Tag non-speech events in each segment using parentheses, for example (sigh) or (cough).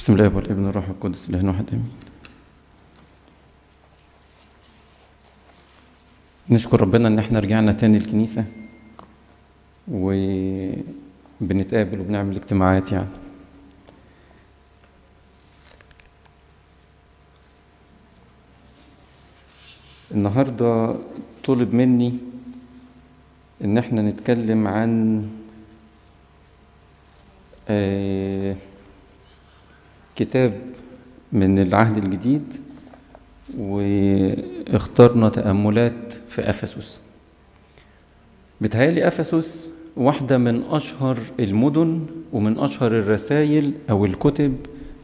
بسم الله والابن والروح القدس الاله واحد آمين. نشكر ربنا ان إحنا رجعنا تاني الكنيسة وبنتقابل وبنعمل اجتماعات يعني. النهاردة طلب مني ان إحنا نتكلم عن آه كتاب من العهد الجديد واخترنا تأملات في أفسس. بتهيألي أفسس واحدة من أشهر المدن ومن أشهر الرسائل أو الكتب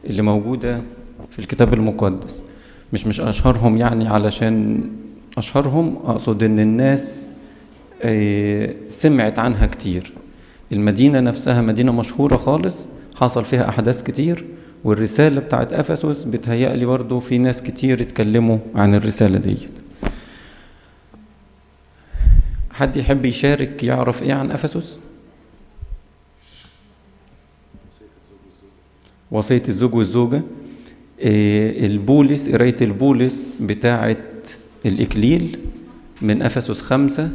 اللي موجودة في الكتاب المقدس. مش مش أشهرهم يعني علشان أشهرهم أقصد إن الناس سمعت عنها كتير. المدينة نفسها مدينة مشهورة خالص حصل فيها أحداث كتير والرسالة بتاعت أفسس بتهيألي برضو في ناس كتير اتكلموا عن الرسالة ديت. حد يحب يشارك يعرف إيه عن أفسس؟ وصية الزوج والزوجة. إيه البولس قراية البولس بتاعت الإكليل من أفسس خمسة.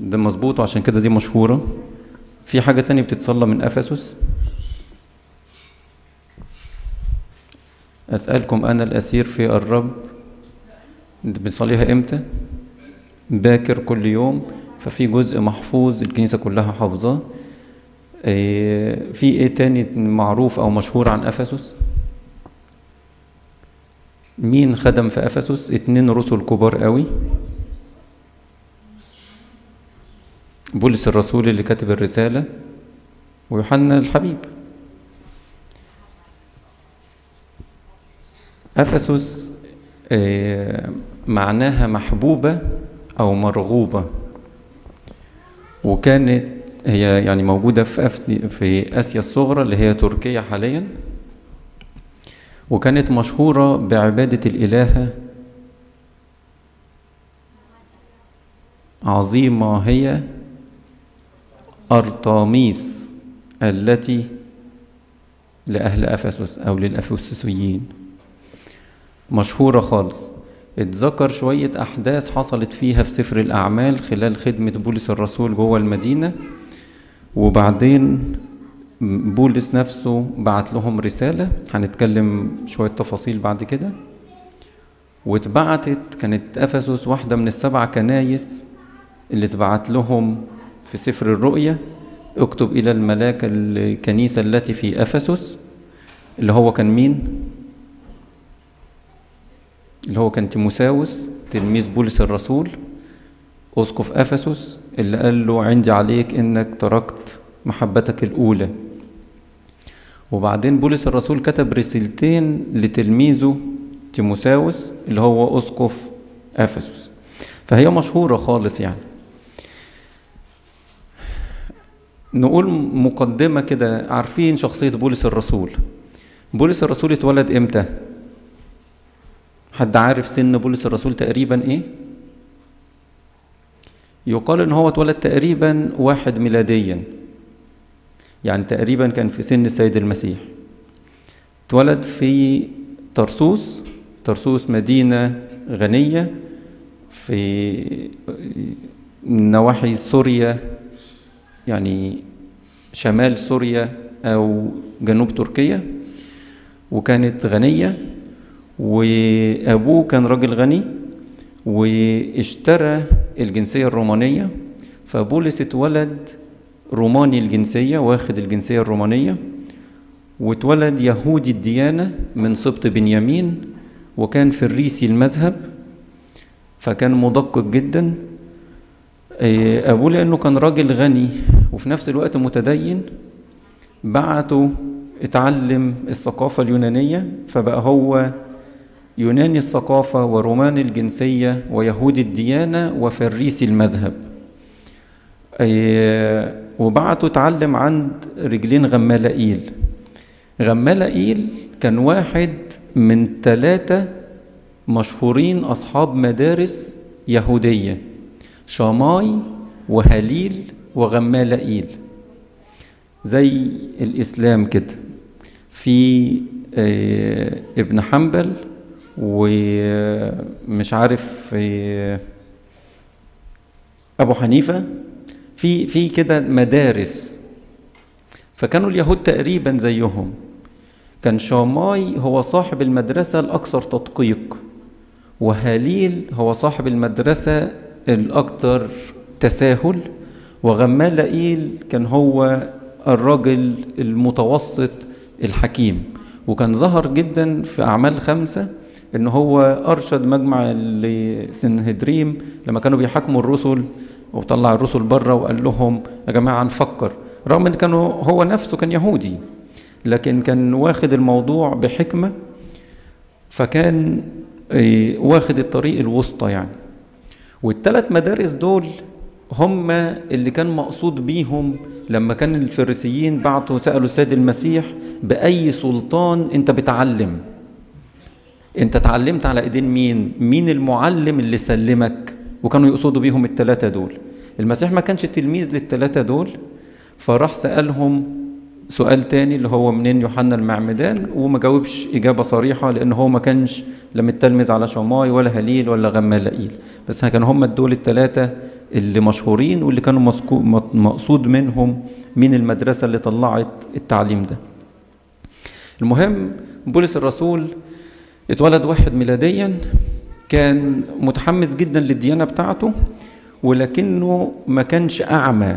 ده مظبوط وعشان كده دي مشهورة. في حاجة تانية بتتصلى من أفسس؟ أسألكم أنا الأسير في الرب بنصليها إمتى؟ باكر كل يوم ففي جزء محفوظ الكنيسة كلها حافظاه في إيه تاني معروف أو مشهور عن أفسس؟ مين خدم في أفسس؟ اتنين رسل كبار قوي بولس الرسول اللي كاتب الرسالة ويوحنا الحبيب أفسس معناها محبوبة أو مرغوبة. وكانت هي يعني موجودة في في آسيا الصغرى اللي هي تركيا حاليا. وكانت مشهورة بعبادة الإلهة عظيمة هي أرطاميس التي لأهل أفسس أو للأفسسيين. مشهورة خالص. اتذكر شوية أحداث حصلت فيها في سفر الأعمال خلال خدمة بولس الرسول جوه المدينة وبعدين بولس نفسه بعت لهم رسالة. هنتكلم شوية تفاصيل بعد كده. واتبعتت كانت أفسس واحدة من السبع كنايس اللي اتبعت لهم في سفر الرؤيا اكتب إلى الملاك الكنيسة التي في أفسس اللي هو كان مين؟ اللي هو كان تيموساوس تلميذ بولس الرسول أسقف أفسس اللي قال له عندي عليك إنك تركت محبتك الأولى. وبعدين بولس الرسول كتب رسالتين لتلميذه تيموساوس اللي هو أسقف أفسس. فهي مشهورة خالص يعني. نقول مقدمة كده عارفين شخصية بولس الرسول. بولس الرسول اتولد إمتى؟ حد عارف سن بولس الرسول تقريبا إيه؟ يقال إن هو اتولد تقريبا واحد ميلاديا. يعني تقريبا كان في سن السيد المسيح. اتولد في طرسوس طرسوس مدينة غنية في نواحي سوريا يعني شمال سوريا أو جنوب تركيا وكانت غنية. وأبوه كان راجل غني واشترى الجنسية الرومانية. فبولس اتولد روماني الجنسية واخد الجنسية الرومانية. واتولد يهودي الديانة من سبط بنيامين وكان فريسي المذهب. فكان مدقق جدا. أبوه لأنه كان راجل غني وفي نفس الوقت متدين بعته اتعلم الثقافة اليونانية فبقى هو يوناني الثقافة وروماني الجنسية ويهودي الديانة وفريسي المذهب. وبعته اتعلم عند رجلين غمالائيل غمالائيل كان واحد من ثلاثة مشهورين أصحاب مدارس يهودية شاماي وهليل وغمالائيل زي الإسلام كده. في آه، ابن حنبل ومش عارف أبو حنيفة في في كده مدارس. فكانوا اليهود تقريبا زيهم. كان شاماي هو صاحب المدرسة الأكثر تدقيق وهاليل هو صاحب المدرسة الأكثر تساهل وغمالائيل كان هو الرجل المتوسط الحكيم. وكان ظهر جدا في أعمال خمسة إن هو أرشد مجمع السنهدريم لما كانوا بيحاكموا الرسل وطلع الرسل بره وقال لهم يا جماعة نفكر. رغم إن كانوا هو نفسه كان يهودي لكن كان واخد الموضوع بحكمة فكان إيه، واخد الطريق الوسطى يعني. والثلاث مدارس دول هم اللي كان مقصود بيهم لما كان الفريسيين بعتوا سألوا السيد المسيح بأي سلطان أنت بتعلم؟ أنت اتعلمت على إيدين مين؟ مين المعلم اللي سلمك؟ وكانوا يقصدوا بيهم الثلاثة دول. المسيح ما كانش تلميذ للثلاثة دول فراح سألهم سؤال تاني اللي هو منين يوحنا المعمدان وما جاوبش إجابة صريحة لأن هو ما كانش لا متلمذ على شماي ولا هليل ولا غمالائيل بس كانوا هم دول الثلاثة اللي مشهورين واللي كانوا مقصود منهم من المدرسة اللي طلعت التعليم ده. المهم بولس الرسول اتولد واحد ميلاديا كان متحمس جدا للديانة بتاعته ولكنه ما كانش أعمى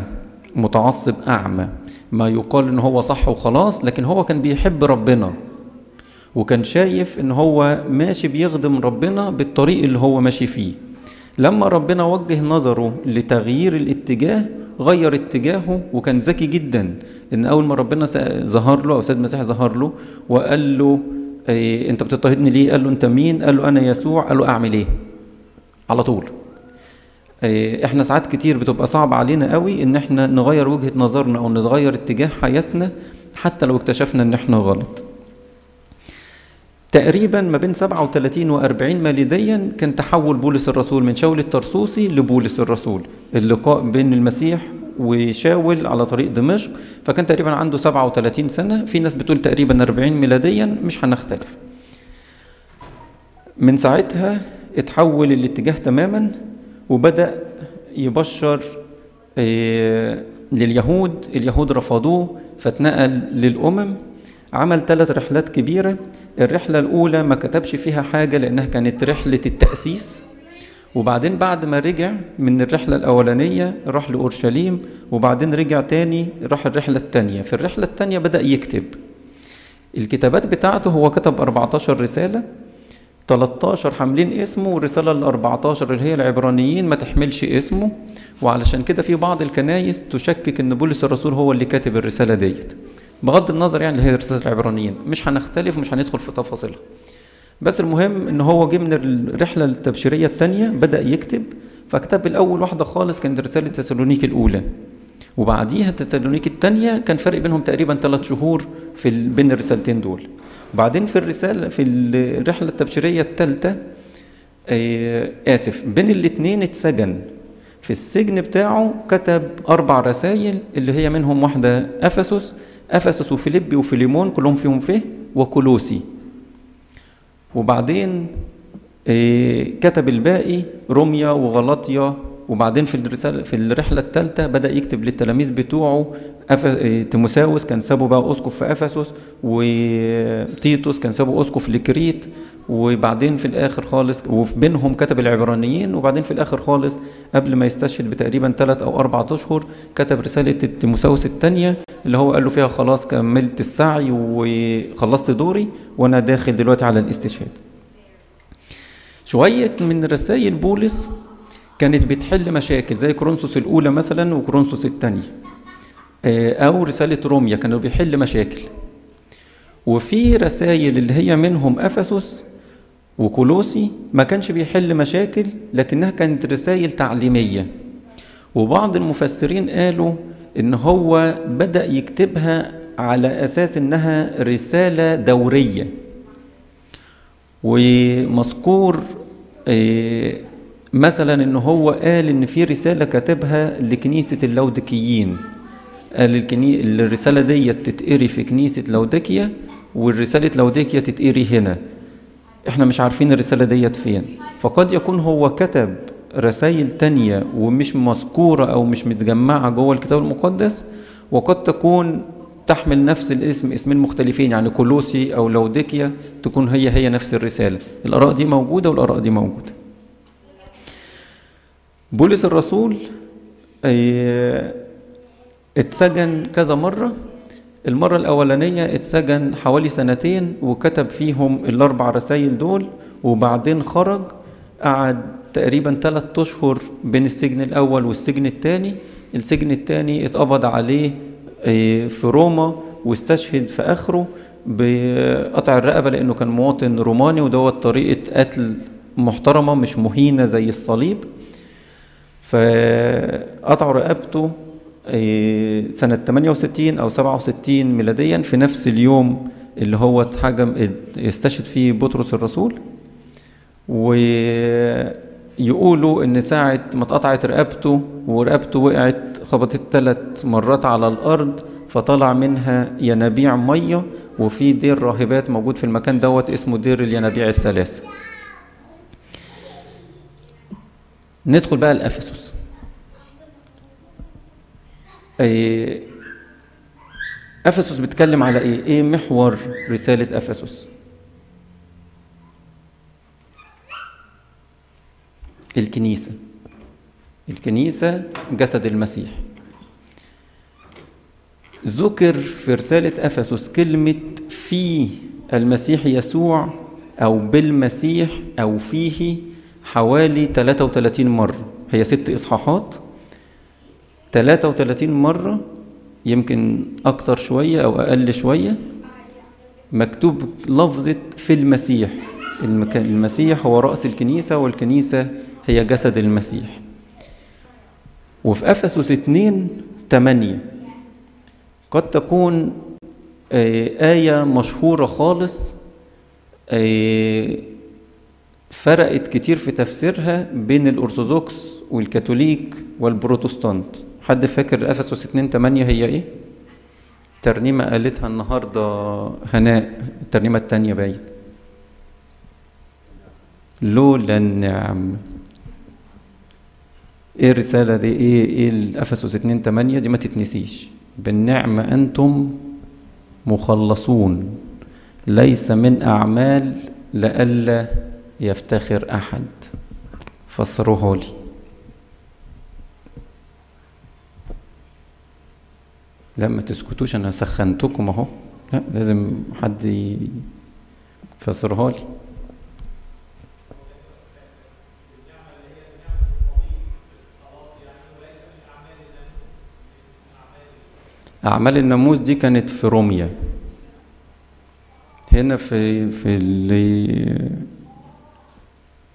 متعصب أعمى. ما يقال إن هو صح وخلاص لكن هو كان بيحب ربنا وكان شايف إن هو ماشي بيخدم ربنا بالطريق اللي هو ماشي فيه. لما ربنا وجه نظره لتغيير الاتجاه غير اتجاهه وكان ذكي جدا. إن أول ما ربنا ظهر له أو سيد المسيح ظهر له وقال له إيه أنت بتضطهدني ليه؟ قال له أنت مين؟ قال له أنا يسوع. قال له أعمل إيه؟ على طول. إيه، إحنا ساعات كتير بتبقى صعب علينا قوي إن إحنا نغير وجهة نظرنا أو نغير اتجاه حياتنا حتى لو اكتشفنا إن إحنا غلط. تقريبا ما بين 37 و 40 ميلاديا كان تحول بولس الرسول من شاول الترسوسي لبولس الرسول. اللقاء بين المسيح وشاول على طريق دمشق فكان تقريبا عنده 37 سنة. في ناس بتقول تقريبا 40 ميلاديا مش هنختلف. من ساعتها اتحول الاتجاه تماما وبدأ يبشر آه، لليهود. اليهود رفضوه فاتنقل للأمم. عمل ثلاث رحلات كبيرة. الرحلة الأولى ما كتبش فيها حاجة لأنها كانت رحلة التأسيس. وبعدين بعد ما رجع من الرحلة الأولانية راح لأورشليم وبعدين رجع تاني راح الرحلة التانية. في الرحلة التانية بدأ يكتب. الكتابات بتاعته هو كتب 14 رسالة 13 حاملين اسمه والرسالة ال 14 اللي هي العبرانيين ما تحملش اسمه. وعلشان كده في بعض الكنايس تشكك إن بولس الرسول هو اللي كاتب الرسالة ديت. بغض النظر يعني اللي هي رسالة العبرانيين. مش هنختلف ومش هندخل في تفاصيلها. بس المهم إن هو جه من الرحلة التبشيرية الثانية بدأ يكتب فكتب الأول واحدة خالص كانت رسالة تسالونيكي الأولى. وبعديها تسالونيكي الثانية كان فرق بينهم تقريبا ثلاث شهور في بين الرسالتين دول. وبعدين في الرسالة في الرحلة التبشيرية الثالثة آه، آسف بين الاثنين اتسجن. في السجن بتاعه كتب أربع رسائل اللي هي منهم واحدة أفسس أفسس وفيليبي وفيليمون كلهم فيهم فيه وكولوسي. وبعدين آه، كتب الباقي روميا وغلاطيا وبعدين في الرسالة في الرحلة الثالثة بدأ يكتب للتلاميذ بتوعه تيموساوس كان سابه بقى أسقف في أفسس وتيتوس كان سابه أسقف لكريت وبعدين في الآخر خالص وفي بينهم كتب العبرانيين وبعدين في الآخر خالص قبل ما يستشهد بتقريبا ثلاث أو أربعة أشهر كتب رسالة تيموساوس الثانية اللي هو قال له فيها خلاص كملت السعي وخلصت دوري وأنا داخل دلوقتي على الاستشهاد. شوية من رسائل بولس كانت بتحل مشاكل زي كورنثوس الأولى مثلا وكورنثوس الثانية آه، أو رسالة روميا كانوا بيحل مشاكل. وفي رسائل اللي هي منهم أفسس وكولوسي ما كانش بيحل مشاكل لكنها كانت رسائل تعليمية. وبعض المفسرين قالوا إن هو بدأ يكتبها على أساس إنها رسالة دورية. ومذكور آه، مثلا إن هو قال إن في رسالة كاتبها لكنيسة اللودكيين. الكني... الرساله دي تتقري في كنيسة لودكيا والرسالة لوديكيا تتقري هنا. إحنا مش عارفين الرسالة ديت فين. فقد يكون هو كتب رسائل تانية ومش مذكورة أو مش متجمعة جوه الكتاب المقدس وقد تكون تحمل نفس الاسم اسمين مختلفين يعني كولوسي أو لوديكيا تكون هي هي نفس الرسالة. الآراء دي موجودة والآراء دي موجودة. بولس الرسول اتسجن كذا مرة. المرة الأولانية اتسجن حوالي سنتين وكتب فيهم الأربع رسائل دول وبعدين خرج. قعد تقريبا ثلاثة أشهر بين السجن الأول والسجن الثاني السجن الثاني اتقبض عليه في روما واستشهد في آخره بقطع الرقبة لأنه كان مواطن روماني ودوت طريقة قتل محترمة مش مهينة زي الصليب. فقطعوا رقبته سنة 68 أو 67 ميلاديا في نفس اليوم اللي هو اتحجم استشهد فيه بطرس الرسول. ويقولوا إن ساعة ما اتقطعت رقبته ورقبته وقعت خبطت ثلاث مرات على الأرض فطلع منها ينابيع مية وفي دير راهبات موجود في المكان دوت اسمه دير الينابيع الثلاثة. ندخل بقى لأفسس أفسس بتكلم على إيه؟ إيه محور رسالة أفسس؟ الكنيسة الكنيسة جسد المسيح ذكر في رسالة أفسس كلمة في المسيح يسوع أو بالمسيح أو فيه حوالي 33 مرة هي ست إصحاحات 33 مرة يمكن أكتر شوية أو أقل شوية مكتوب لفظة في المسيح. المسيح هو رأس الكنيسة والكنيسة هي جسد المسيح. وفي أفسس 2 8 قد تكون آية مشهورة خالص فرقت كتير في تفسيرها بين الأرثوذكس والكاثوليك والبروتستانت. حد فاكر أفسس 2 8 هي إيه؟ ترنيمة قالتها النهارده هناء الترنيمة الثانية باين لولا النعم. إيه الرسالة دي؟ إيه إيه الأفسس 2 8 دي ما تتنسيش. بالنعمه أنتم مخلصون. ليس من أعمال لئلا يفتخر أحد. فسروها لي. لا ما تسكتوش أنا سخنتكم أهو. لا لازم حد يفسرها لي. أعمال الناموس دي كانت في روميا. هنا في في اللي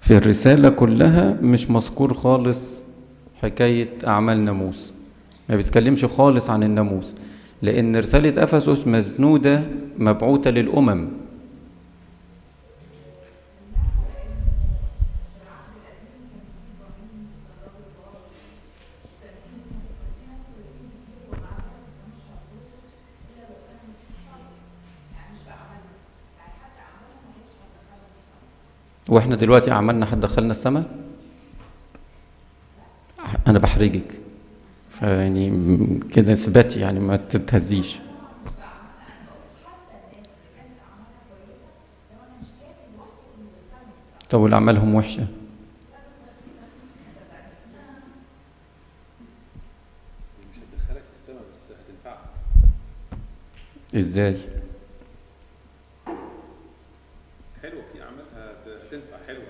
في الرسالة كلها مش مذكور خالص حكاية أعمال ناموس. ما بيتكلمش خالص عن الناموس لأن رسالة أفسس مزنودة مبعوثة للأمم. وإحنا دلوقتي عملنا حد دخلنا السماء؟ أنا بحرجك. فيعني كده إثباتي يعني ما تتهزيش. طب والأعمالهم وحشة؟ مش هتدخلك في السماء بس هتنفعك. إزاي حلوة في اعمال هت- هتنفع حلوة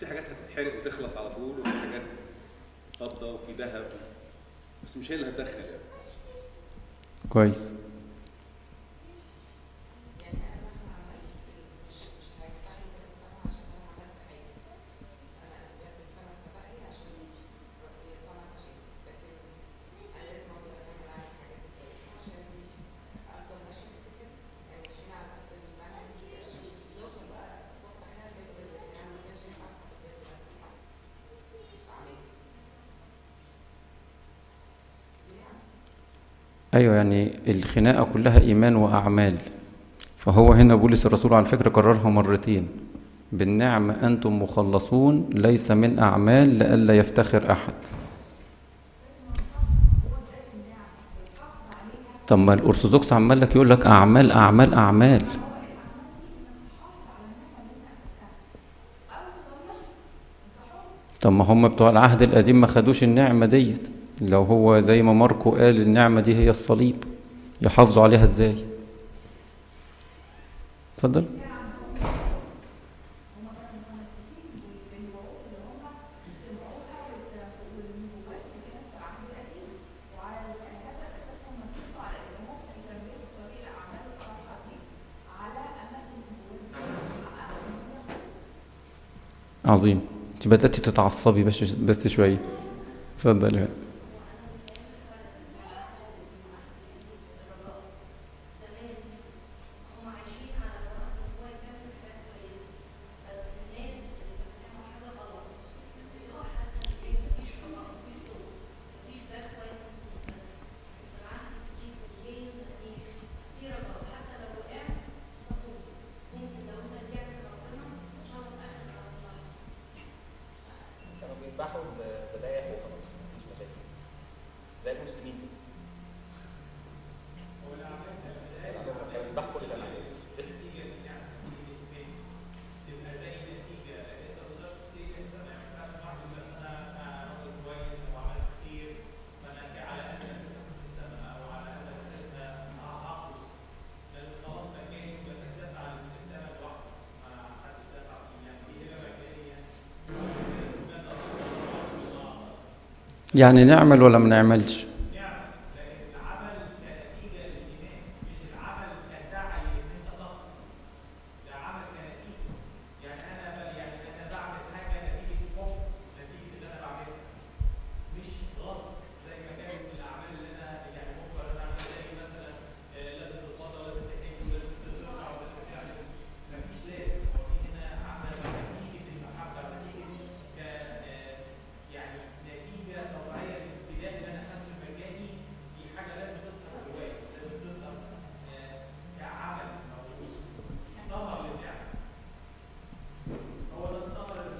في حاجات هتتحرق وتخلص على طول وفي حاجات فضه وفي ذهب مش هي اللي هتدخل يعني. كويس. أيوه يعني الخناقة كلها إيمان وأعمال. فهو هنا بولس الرسول على فكرة كررها مرتين. بالنعمة أنتم مخلصون ليس من أعمال لئلا يفتخر أحد. طب ما الأرثوذكس عمال لك يقول لك أعمال أعمال أعمال. طب ما هم بتوع العهد القديم ما خدوش النعمة ديت. لو هو زي ما ماركو قال النعمة دي هي الصليب. يحافظوا عليها إزاي؟ اتفضل. عظيم. انت بدأتي تتعصبي بس بس شوية. اتفضل يا كانوا بيذبحوا بذبايح وخلاص مفيش مشاكل زي المسلمين كانوا بيذبحوا كل سنه يعني نعمل ولا ما نعملش؟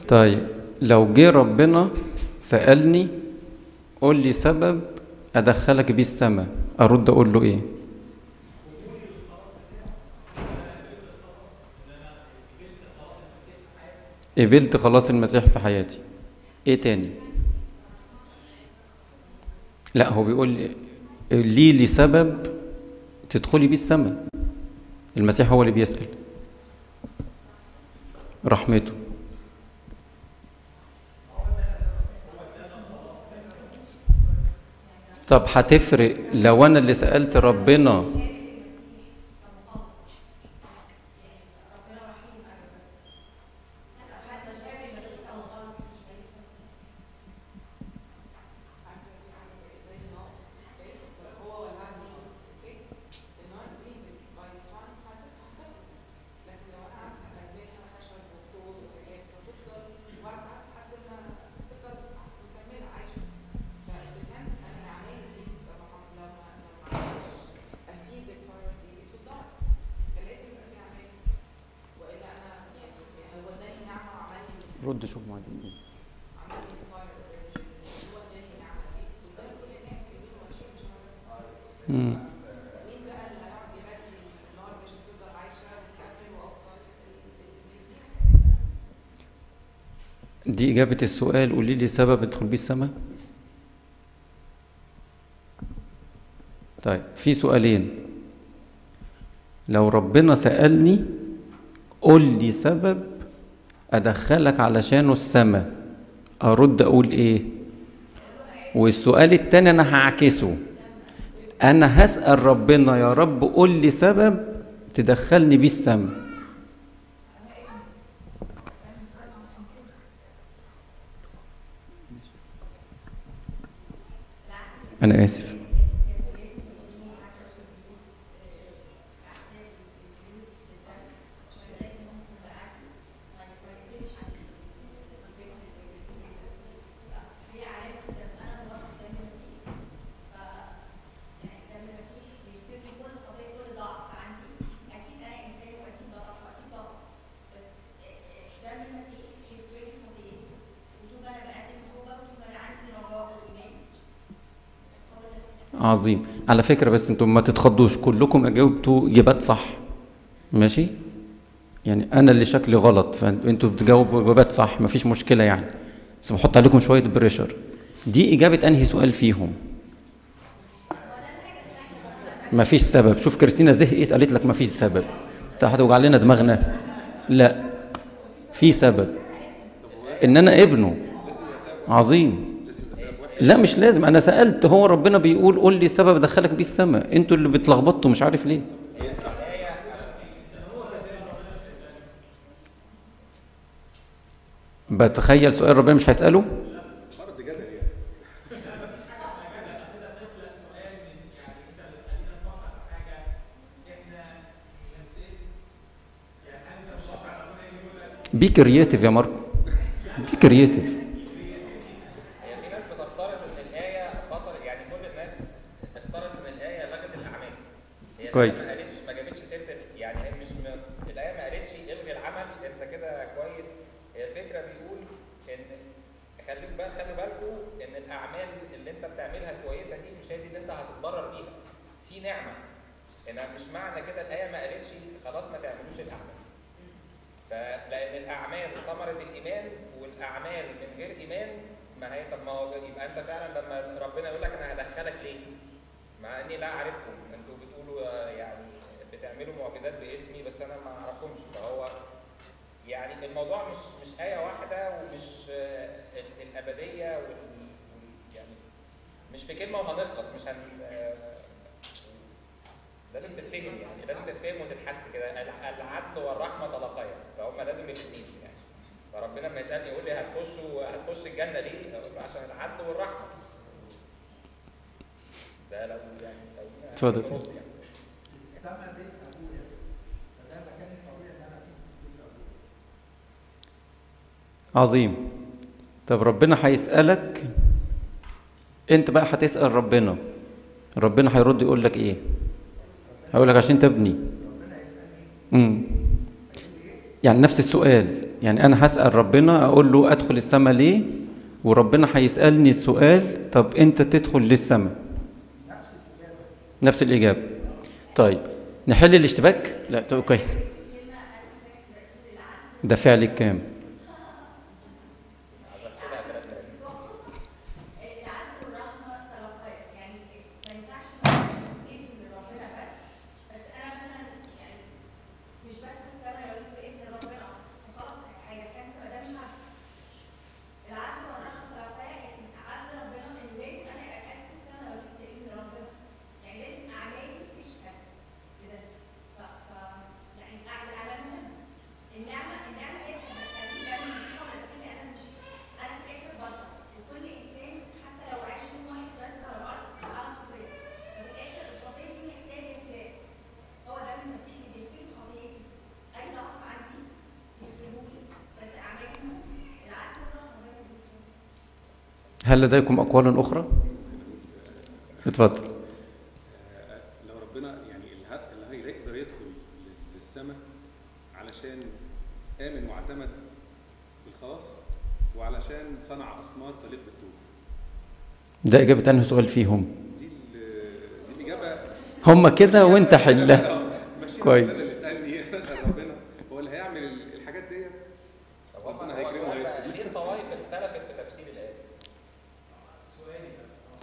طيب لو جه ربنا سألني قول لي سبب أدخلك بيه السماء أرد أقول له إيه؟ قبلت خلاص المسيح في حياتي. إيه تاني؟ لا هو بيقول لي لي سبب تدخلي بيه السماء. المسيح هو اللي بيسأل. رحمته. طب هتفرق لو أنا اللي سألت ربنا رد شوف معاك إيه مم. دي إجابة السؤال. قولي لي سبب ادخل بيه السماء طيب في سؤالين. لو ربنا سألني قول لي سبب أدخلك علشانه السماء أرد أقول إيه؟ والسؤال التاني أنا هعكسه. أنا هسأل ربنا يا رب قول لي سبب تدخلني بيه السماء أنا آسف عظيم. على فكرة بس أنتم ما تتخضوش كلكم أجاوبتوا إجابات صح. ماشي؟ يعني أنا اللي شكلي غلط فانتوا بتجاوبوا إجابات صح مفيش مشكلة يعني. بس بحط عليكم شوية بريشر دي إجابة أنهي سؤال فيهم؟ مفيش سبب. شوف كريستينا زهقت قالت لك مفيش سبب. انت هتوجع لنا دماغنا؟ لا. في سبب. إن أنا ابنه. عظيم. لا مش لازم. أنا سألت هو ربنا بيقول قول لي سبب دخلك بيه السماء. أنتوا اللي بتلخبطوا مش عارف ليه. بتخيل سؤال ربنا مش هيسأله؟ be creative يا ماركو. be creative هي في ناس بتفترض ان الايه فصلت يعني كل الناس افترضت ان الايه لغت الاعمال هي كويس. ما قالتش ما جابتش سيرة ال- يعني هي مش م... الايه ما قالتش الغي العمل أنت كده كويس. هي الفكرة بيقول إن خليك بقى خلوا بالكم إن الأعمال اللي أنت بتعملها الكويسة دي مش هي دي اللي أنت هتتضرر بيها. في نعمة. ان مش معنى كده الآية ما قالتش خلاص ما تعملوش الأعمال. فلان الأعمال ثمرة الإيمان والأعمال من غير إيمان ما هي طب ما هو يبقى أنت فعلا لما ربنا يقول لك أنا هدخلك ليه؟ مع إني لا أعرفكم أنتوا بتقولوا آه، يعني بتعملوا معجزات باسمي بس أنا ما اعرفكمش فهو يعني الموضوع مش مش آية واحدة ومش آه، ال- الأبدية وال يعني مش في كلمة وهنخلص مش هن آه، لازم تتفهم يعني لازم تتفهم وتتحس كده. الع- العدل والرحمة طلقيا فهم لازم الاثنين يعني. فربنا لما يسألني يقول لي هتخشوا هتخش الجنة ليه؟ عشان العدل والرحمة. ده لو يعني لو اتفضل. عظيم. طب ربنا هيسألك انت بقى هتسأل ربنا. ربنا هيرد يقول لك إيه؟ هيقول لك عشان تبني. امم يعني نفس السؤال. يعني أنا هسأل ربنا أقول له أدخل السماء ليه؟ وربنا هيسألني السؤال طب أنت تدخل للسماء؟ نفس الإجابة. طيب نحل الاشتباك؟ لا طيب كويس. ده فعل كام العدل والرحمة تلقيا يعني ما ينفعش مثلا ابن ربنا بس بس أنا مثلا يعني مش بس كما يقول ابن ربنا خلاص حاجة خمسة ده مش عدل العدل والرحمة تلقيا لكن عدل ربنا إن لازم أنا أسكت كما يقول ابن ربنا يعني لازم أعمالي تشهد بده ف ف يعني الأعمال مهمة النعمة النعمة هي اللي هتخليني بعمل مصيبة وتخليني أنا مش أنا في الآخر بشر وكل إنسان حتى لو عايش يوم واحد بس على الأرض على خطية في الآخر الخطية دي محتاجة فداء هو ده المسيح اللي بيغفر لي خطيتي أي ضعف عندي يغفره لي بس أعمالي مهمة العدل والرحمة زي ما بتقول هل لديكم أقوال أخرى؟ اتفضل. لو ربنا يعني اللي هيقدر يدخل لل- للسماء علشان آمن واعتمد بالخلاص وعلشان صنع أثمار تليق بالتوبة. ده إجابة أنهي سؤال فيهم؟ دي دي الإجابة. هم كده وانت حلها (laughs) كويس. ربنا اللي يسألني أسأل ربنا هو اللي هيعمل ال- الحاجات ديت طب هم ربنا هو هيكرمه سؤال بقى، ويدخل. ليه الطوائف اختلفت في تفسير الايه؟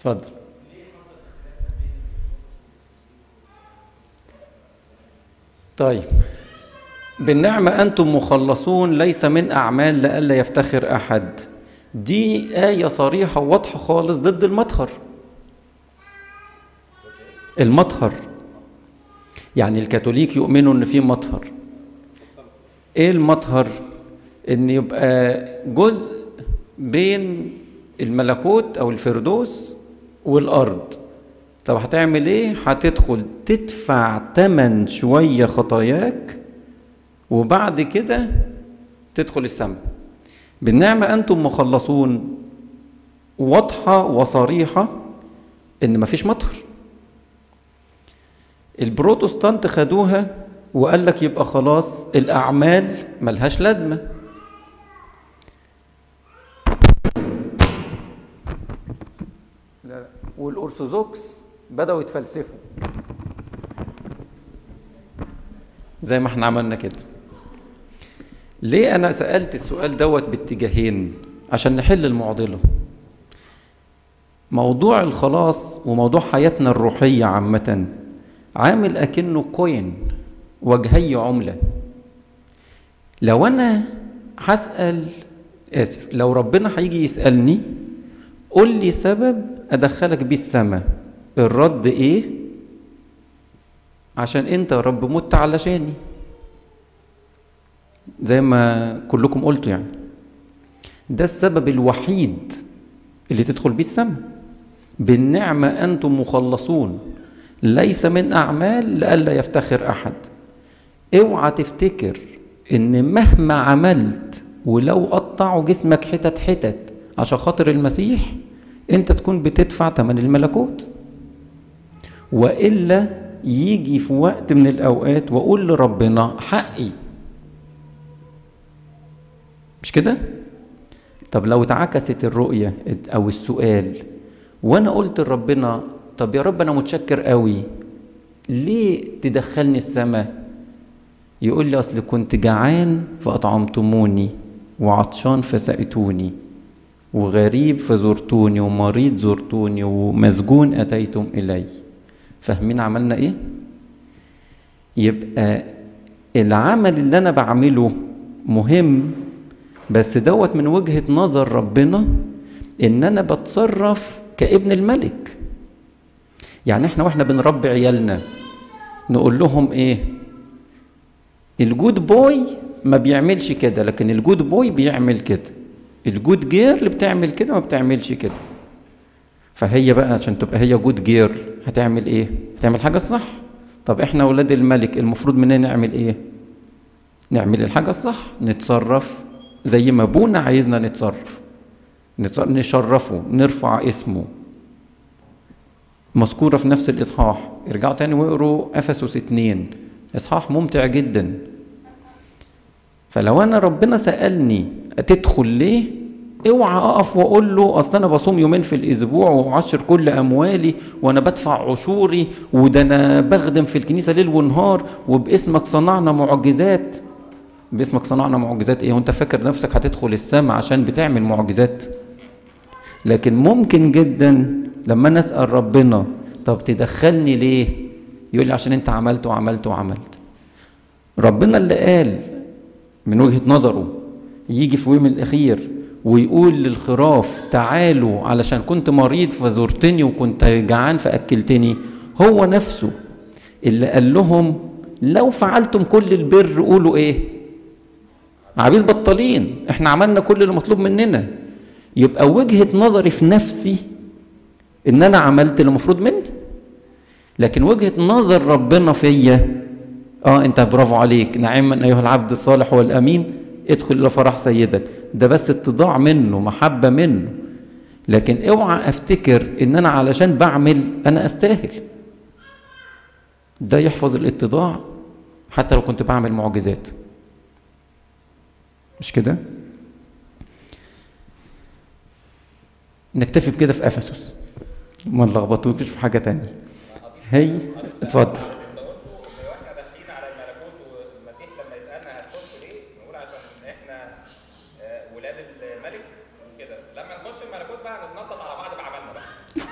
اتفضل. طيب. بالنعمة أنتم مخلصون ليس من أعمال لئلا يفتخر أحد. دي آية صريحة وواضحة خالص ضد المطهر. المطهر. يعني الكاثوليك يؤمنوا إن في مطهر. إيه المطهر؟ إن يبقى جزء بين الملكوت أو الفردوس والأرض. طب هتعمل إيه؟ هتدخل تدفع تمن شوية خطاياك وبعد كده تدخل السماء. بالنعمة أنتم مخلصون واضحة وصريحة إن مفيش مطهر البروتستانت خدوها وقال لك يبقى خلاص الأعمال ملهاش لازمة لا لا. والأرثوذكس بدأوا يتفلسفوا. زي ما إحنا عملنا كده. ليه أنا سألت السؤال دوت باتجاهين؟ عشان نحل المعضلة. موضوع الخلاص وموضوع حياتنا الروحية عامة عامل أكنه كوين وجهي عملة. لو أنا هسأل آسف لو ربنا هيجي يسألني قول لي سبب أدخلك بيه السماء الرد إيه؟ عشان أنت يا رب مت علشاني. زي ما كلكم قلتوا يعني. ده السبب الوحيد اللي تدخل بيه السماء بالنعمة أنتم مخلصون. ليس من أعمال لئلا يفتخر أحد. أوعى تفتكر إن مهما عملت ولو قطعوا جسمك حتت حتت عشان خاطر المسيح أنت تكون بتدفع ثمن الملكوت وإلا يجي في وقت من الأوقات وأقول لربنا حقي مش كده؟ طب لو اتعكست الرؤية أو السؤال وأنا قلت لربنا طب يا رب أنا متشكر قوي ليه تدخلني السماء؟ يقول لي أصل كنت جعان فأطعمتموني وعطشان فسقتوني وغريب فزرتوني ومريض زرتوني ومسجون أتيتم إلي فاهمين عملنا إيه؟ يبقى العمل اللي أنا بعمله مهم بس دوت من وجهة نظر ربنا إن أنا بتصرف كابن الملك يعني إحنا وإحنا بنربي عيالنا نقول لهم إيه؟ ال good boy ما بيعملش كده لكن ال good boy بيعمل كده ال good girl اللي بتعمل كده ما بتعملش كده. فهي بقى عشان تبقى هي good girl هتعمل إيه؟ هتعمل حاجة الصح طب إحنا أولاد الملك المفروض مننا نعمل إيه؟ نعمل الحاجة الصح نتصرف زي ما أبونا عايزنا نتصرف. نشرفه نرفع اسمه. مذكورة في نفس الإصحاح. ارجعوا تاني واقروا أفسس اتنين. إصحاح ممتع جدا. فلو أنا ربنا سألني تدخل ليه؟ اوعى اقف واقول له اصل أنا بصوم يومين في الأسبوع واعشر كل اموالي وأنا بدفع عشوري وده أنا بخدم في الكنيسة ليل ونهار وباسمك صنعنا معجزات. باسمك صنعنا معجزات إيه؟ وانت فاكر نفسك هتدخل السماء عشان بتعمل معجزات. لكن ممكن جدا لما أنا اسأل ربنا طب تدخلني ليه؟ يقول لي عشان انت عملت وعملت وعملت. ربنا اللي قال من وجهة نظره يجي في يوم الأخير ويقول للخراف تعالوا علشان كنت مريض فزرتني وكنت جعان فأكلتني. هو نفسه اللي قال لهم لو فعلتم كل البر قولوا إيه؟ عبيد بطالين إحنا عملنا كل اللي مطلوب مننا. يبقى وجهة نظري في نفسي إن أنا عملت اللي المفروض مني. لكن وجهة نظر ربنا فيا آه أنت برافو عليك نعما أيها العبد الصالح والأمين. ادخل إلى فرح سيدك. ده بس اتضاع منه محبة منه. لكن اوعى افتكر إن أنا علشان بعمل أنا أستاهل. ده يحفظ الاتضاع حتى لو كنت بعمل معجزات. مش كده؟ نكتفي بكده في أفسس. ما نلخبطوش في حاجة تانية. هي؟ اتفضل.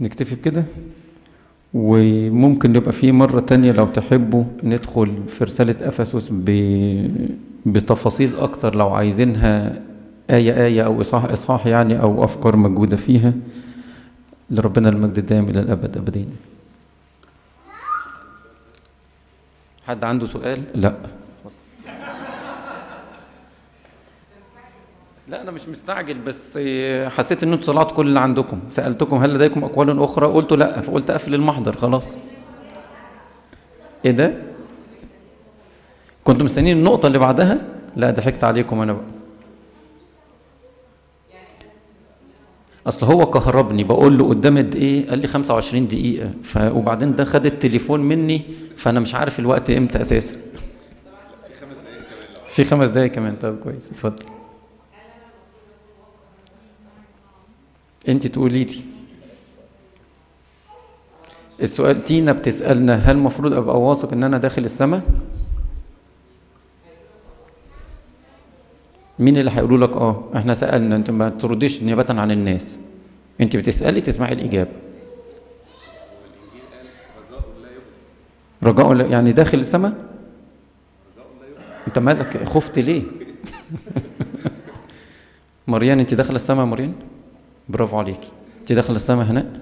نكتفي بكده وممكن يبقى في مرة تانية لو تحبوا ندخل في رسالة أفسس. بتفاصيل أكتر لو عايزينها آية آية أو إصحاح إصحاح يعني أو أفكار موجودة فيها لربنا المجد الدائم إلى الأبد أبدين حد عنده سؤال؟ لا لا أنا مش مستعجل بس حسيت ان أنتوا طلعتوا كل اللي عندكم. سألتكم هل لديكم أقوال أخرى؟ قلتوا لا فقلت أقفل المحضر خلاص. إيه ده؟ كنتوا مستنيين النقطة اللي بعدها؟ لا ضحكت عليكم أنا بقى. أصل هو كهربني بقول له قدام قد إيه؟ قال لي 25 دقيقة. ف... وبعدين ده خد التليفون مني فأنا مش عارف الوقت إمتى أساسا. في خمس دقايق كمان. في خمس دقايق كمان. طب كويس اتفضل. انت تقولي لي. السؤال تينا بتسألنا هل المفروض أبقى واثق إن أنا داخل السماء؟ مين اللي هيقولوا لك آه؟ إحنا سألنا أنت ما ترديش نيابة عن الناس. أنت بتسألي تسمعي قال رجاء لا يعني داخل السماء؟ أنت مالك؟ خفت ليه؟ (laughs) مريان أنت داخله السماء يا مريان برافو عليكي. انت داخله السماء هناء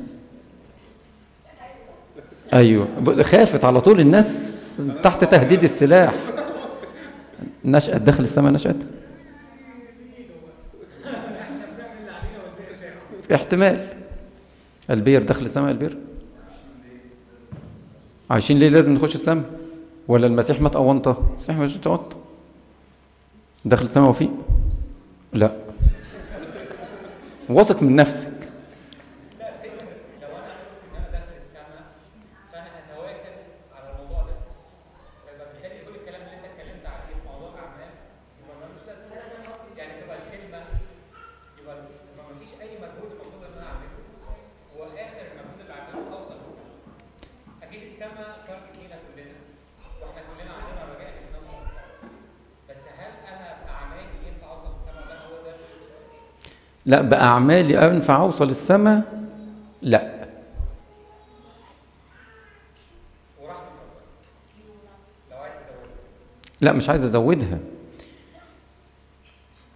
أيوه. خافت على طول الناس تحت تهديد السلاح. نشأت. داخل السماء نشأت. احتمال. البير. داخل السماء البير. عايشين ليه؟ لازم نخش السماء ولا المسيح مات أونطة المسيح ما ماتش أونطة داخل السماء وفيه لا. واثق من نفسك لو أنا عرفت ان أنا داخل السماء فانا هتواكل على الموضوع ده فيبقى بالتالي كل الكلام اللي انت اتكلمت عليه في موضوع اعمال يبقى ملوش لازمه يعني تبقى الكلمة يبقى يبقى مفيش اي مجهود المفروض ان أنا اعمله واخر المجهود اللي اعمله اوصل للسماء أكيد السماء تارجت لينا كلنا وإحنا كلنا عندنا رجاء ان إحنا نوصل للسماء بس هل أنا باعمالي ينفع اوصل للسماء ده هو ده السؤال لا بأعمالي أنفع أوصل السماء؟ لا. لا مش عايز أزودها.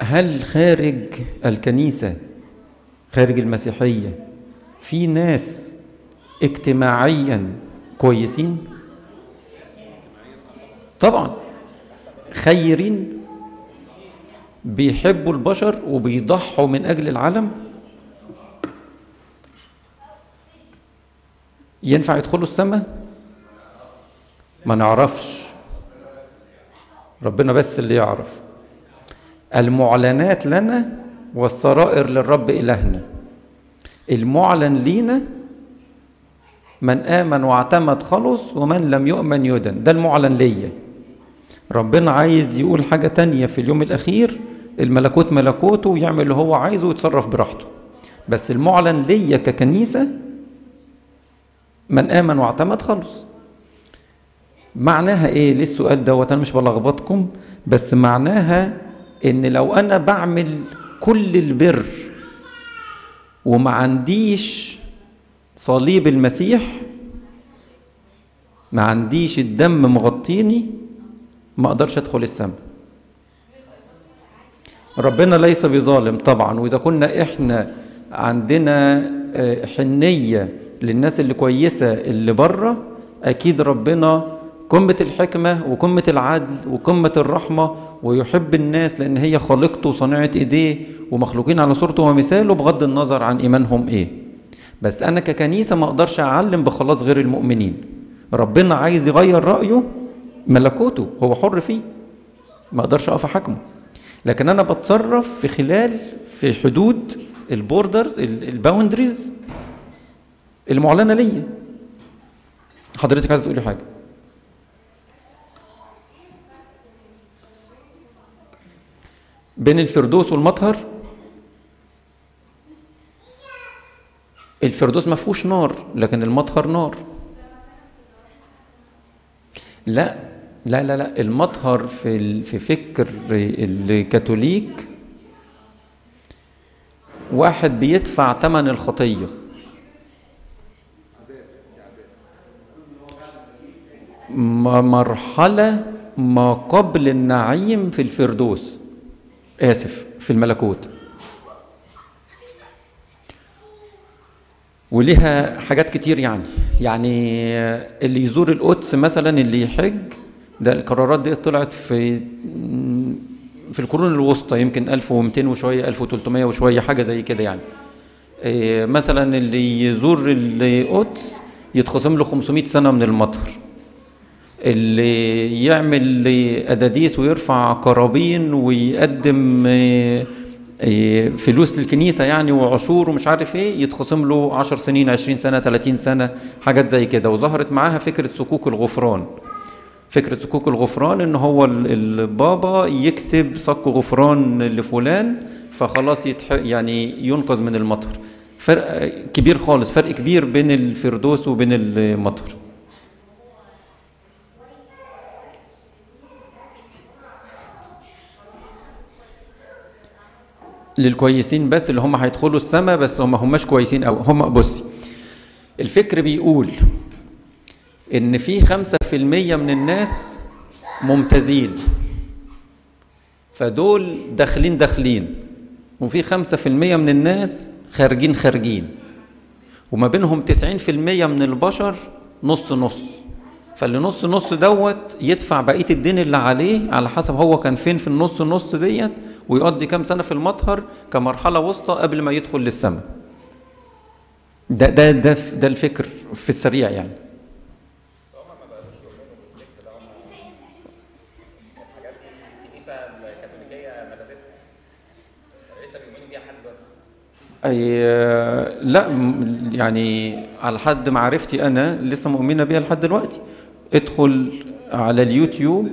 هل خارج الكنيسة خارج المسيحية في ناس اجتماعيا كويسين؟ طبعا. خيرين بيحبوا البشر؟ وبيضحوا من أجل العالم ينفع يدخلوا السماء؟ ما نعرفش. ربنا بس اللي يعرف. المعلنات لنا والسرائر للرب إلهنا. المعلن لينا من آمن واعتمد خلص ومن لم يؤمن يدن. ده المعلن ليا. ربنا عايز يقول حاجة تانية في اليوم الأخير. الملكوت ملكوته ويعمل اللي هو عايزه ويتصرف براحته. بس المعلن ليا ككنيسة من آمن واعتمد خلص معناها إيه؟ ليه السؤال دوت؟ أنا مش بلخبطكم بس معناها إن لو أنا بعمل كل البر وما عنديش صليب المسيح ما عنديش الدم مغطيني ما أقدرش أدخل السماء. ربنا ليس بظالم طبعا. وإذا كنا إحنا عندنا آه، حنية للناس اللي كويسة اللي برة أكيد ربنا قمة الحكمة وقمة العدل وقمة الرحمة ويحب الناس لأن هي خلقته وصنعه إيديه ومخلوقين على صورته ومثاله بغض النظر عن إيمانهم إيه. بس أنا ككنيسة ما أقدرش أعلم بخلاص غير المؤمنين. ربنا عايز يغير رأيه ملكوته هو حر فيه ما أقدرش أقف أحاكمه. لكن أنا بتصرف في خلال في حدود ال borders ال boundaries المعلنة ليا. حضرتك عايز تقولي حاجة؟ بين الفردوس والمطهر؟ الفردوس ما فيهوش نار لكن المطهر نار. لا. لا لا لا المطهر في في فكر الكاثوليك واحد بيدفع ثمن الخطية. مرحلة ما قبل النعيم في الفردوس. آسف في الملكوت. وليها حاجات كتير يعني. يعني اللي يزور القدس مثلا اللي يحج ده القرارات دي طلعت في في القرون الوسطى يمكن 1200 وشوية 1300 وشوية حاجة زي كده يعني. إيه، مثلا اللي يزور القدس يتخصم له 500 سنة من المطر اللي يعمل أداديس ويرفع قرابين ويقدم آه، آه، فلوس للكنيسة يعني وعشور ومش عارف إيه يتخصم له 10 سنين 20 سنة 30 سنة حاجات زي كده. وظهرت معاها فكرة صكوك الغفران. فكرة صكوك الغفران إن هو ال- البابا يكتب صك غفران لفلان فخلاص يتح يعني ينقذ من المطر. فرق كبير خالص فرق كبير بين الفردوس وبين المطر. للكويسين بس اللي هم هيدخلوا السماء بس هم هماش كويسين أوي. هم بصي الفكر بيقول إن في خمسة في المية من الناس ممتازين. فدول داخلين داخلين وفي خمسة في المية من الناس خارجين خارجين وما بينهم تسعين في المية من البشر نص نص. فاللي نص نص دوت يدفع بقية الدين اللي عليه على حسب هو كان فين في النص نص ديت ويقضي كام سنة في المطهر كمرحلة وسطى قبل ما يدخل للسماء. ده ده ده ده الفكر في السريع يعني بس هم ما بقوش يؤمنوا بالذكر ده هم الحاجات دي الكنيسه الكاثوليكيه نبذتها لسه بيؤمنوا بيها لحد دلوقتي أي لا يعني على حد معرفتي أنا لسه مؤمنة بيها لحد دلوقتي. ادخل على اليوتيوب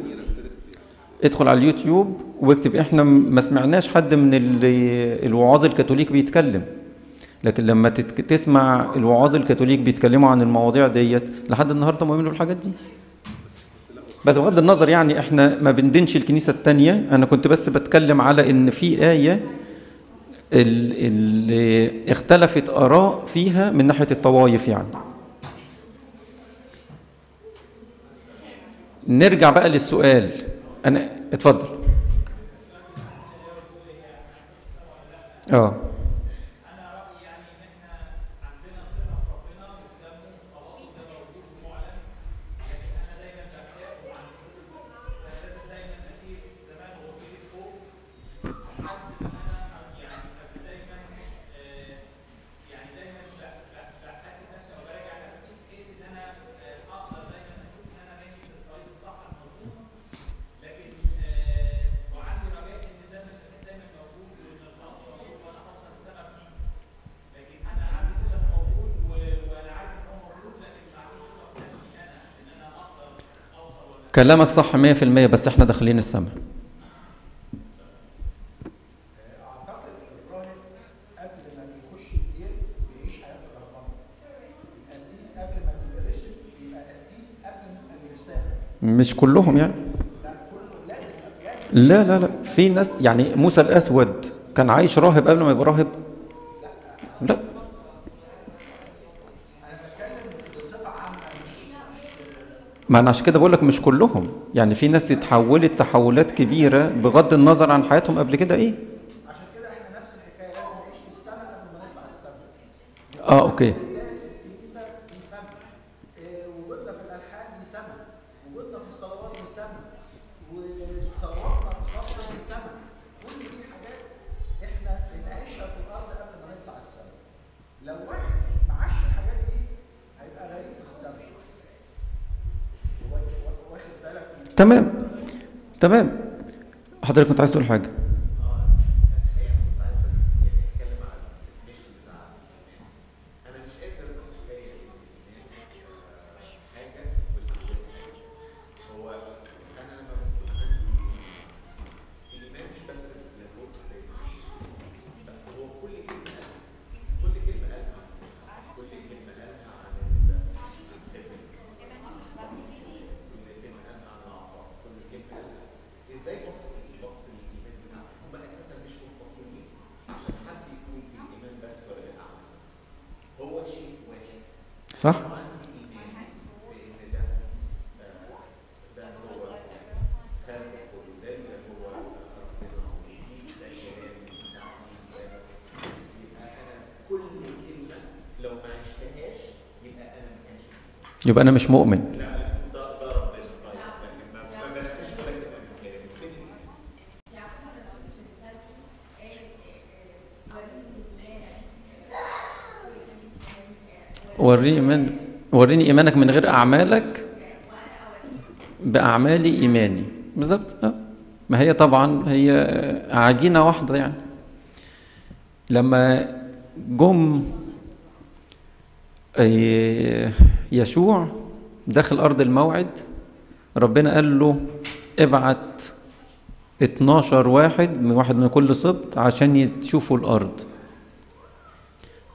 ادخل على اليوتيوب واكتب. إحنا ما سمعناش حد من ال- الوعاظ الكاثوليك بيتكلم. لكن لما تسمع الوعاظ الكاثوليك بيتكلموا عن المواضيع ديت لحد النهارده مؤمنين بالحاجات دي؟ بس بغض النظر يعني إحنا ما بندينش الكنيسة الثانية أنا كنت بس بتكلم على إن في آية اللي اختلفت آراء فيها من ناحية الطوائف يعني. نرجع بقى للسؤال. أنا اتفضل. آه. كلامك صح 100% بس إحنا داخلين السماء. مش كلهم يعني. لا لا لا. في ناس يعني موسى الأسود كان عايش راهب قبل ما يبقى راهب؟ لا أنا بتكلم بصفه عامه مش ما أنا عشان كده بقول لك مش كلهم. يعني في ناس اتحولت تحولات كبيرة بغض النظر عن حياتهم قبل كده. إيه؟ عشان كده إحنا نفس الحكاية لازم نعيش في السماء قبل ما نطلع السماء آه أوكي الناس في الكنيسه بيسمى إيه، وجودنا في الالحان بيسمى وجودنا في الصلوات بيسمى وصلواتنا الخاصه بيسمى كل دي حاجات إحنا بنعيشها في الأرض قبل ما نطلع السماء لو واحد معاش الحاجات دي هيبقى غريب في السماء وا- وا- واخد بالك من تمام تمام. حضرتك كنت عايز تقول حاجة؟ يبقى أنا مش مؤمن. وريني من وريني إيمانك من غير أعمالك باعمالي إيماني. بالظبط آه. ما هي طبعا هي عجينة واحدة يعني. لما جم آه، يشوع داخل أرض الموعد. ربنا قال له ابعت 12 واحد من واحد من كل سبط عشان يشوفوا الأرض.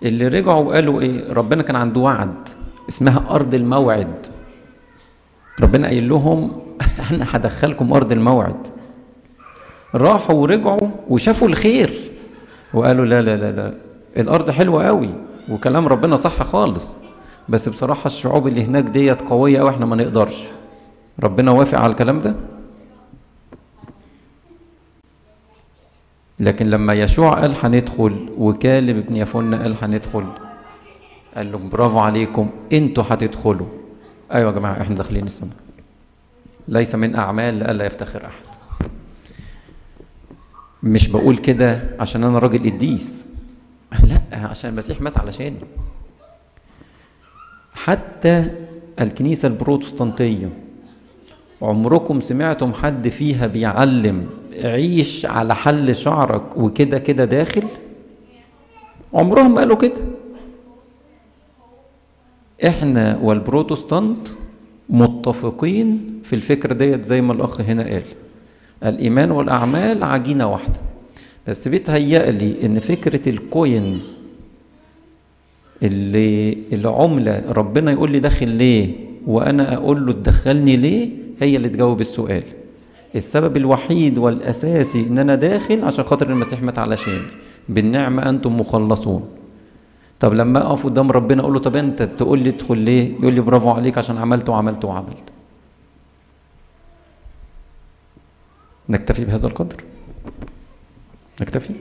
اللي رجعوا قالوا إيه؟ ربنا كان عنده وعد اسمها أرض الموعد. ربنا قايل لهم (laughs) أنا هدخلكم أرض الموعد. راحوا ورجعوا وشافوا الخير وقالوا لا لا لا لا الأرض حلوة قوي وكلام ربنا صح خالص. بس بصراحة الشعوب اللي هناك ديت قوية قوي إحنا ما نقدرش. ربنا وافق على الكلام ده؟ لكن لما يشوع قال هندخل وكالب ابن يفن قال هندخل قال له برافو عليكم أنتوا هتدخلوا. أيوه يا جماعة إحنا داخلين السماء. ليس من أعمال لئلا يفتخر أحد. مش بقول كده عشان أنا راجل قديس. (laughs) لا عشان المسيح مات علشاني. حتى الكنيسة البروتستانتية. عمركم سمعتم حد فيها بيعلم عيش على حل شعرك وكده كده داخل؟ عمرهم قالوا كده. إحنا والبروتستانت متفقين في الفكرة ديت زي ما الأخ هنا قال. الإيمان والأعمال عجينة واحدة. بس بيتهيألي إن فكرة الكوين اللي العملة ربنا يقول لي داخل ليه وأنا أقول له تدخلني ليه؟ هي اللي تجاوب السؤال. السبب الوحيد والأساسي إن أنا داخل عشان خاطر المسيح مات علشان بالنعمة أنتم مخلصون. طب لما أقف قدام ربنا أقول له طب أنت تقول لي ادخل ليه؟ يقول لي برافو عليك عشان عملت وعملت وعملت. نكتفي بهذا القدر؟ نكتفي؟